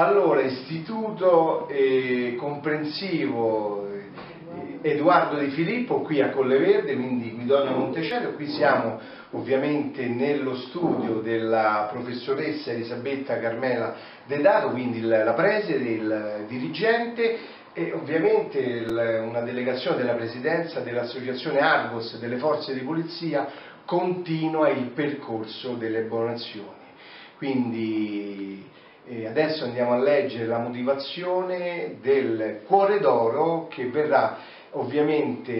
Allora, istituto eh, comprensivo eh, Edoardo Di Filippo qui a Colleverde, quindi Guidonia Montecello, qui siamo ovviamente nello studio della professoressa Elisabetta Carmela Dedato, quindi la preside, il dirigente e ovviamente una delegazione della presidenza dell'associazione Argos delle forze di polizia continua il percorso delle donazioni. Quindi adesso andiamo a leggere la motivazione del cuore d'oro che verrà ovviamente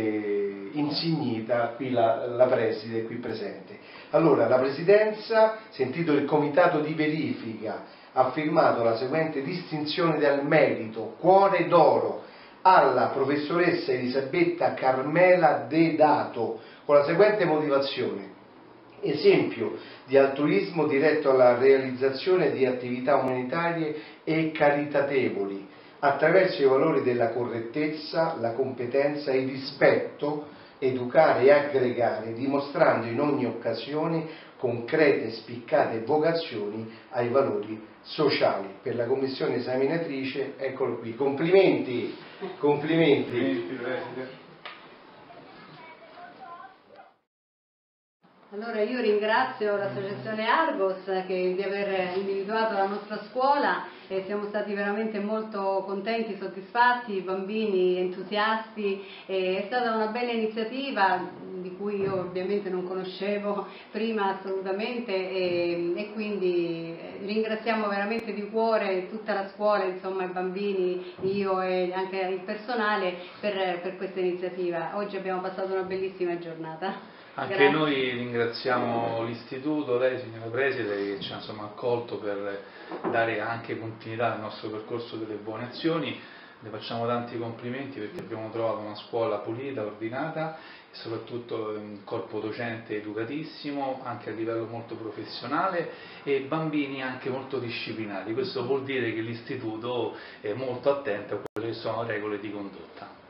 insignita qui la, la preside qui presente. Allora, la presidenza, sentito il comitato di verifica ha firmato la seguente distinzione del merito, cuore d'oro, alla professoressa Elisabetta Carmela De Dato, con la seguente motivazione. Esempio di altruismo diretto alla realizzazione di attività umanitarie e caritatevoli, attraverso i valori della correttezza, la competenza e il rispetto, educare e aggregare, dimostrando in ogni occasione concrete, spiccate vocazioni ai valori sociali. Per la commissione esaminatrice, eccolo qui, complimenti, complimenti. Allora io ringrazio l'associazione Argos che, di aver individuato la nostra scuola e siamo stati veramente molto contenti, soddisfatti, bambini entusiasti, è stata una bella iniziativa di cui io ovviamente non conoscevo prima assolutamente e, e quindi eh, ringraziamo veramente di cuore tutta la scuola, insomma i bambini, io e anche il personale per, per questa iniziativa. Oggi abbiamo passato una bellissima giornata. Anche Grazie. noi ringraziamo l'Istituto, lei signora Preside, che ci ha insomma, accolto per dare anche continuità al nostro percorso delle buone azioni. Le facciamo tanti complimenti perché abbiamo trovato una scuola pulita, ordinata e soprattutto un corpo docente educatissimo, anche a livello molto professionale e bambini anche molto disciplinati. Questo vuol dire che l'istituto è molto attento a quelle che sono regole di condotta.